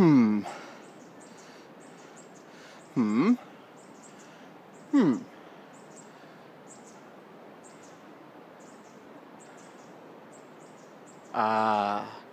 Hmm. Hmm. Hmm. Ah.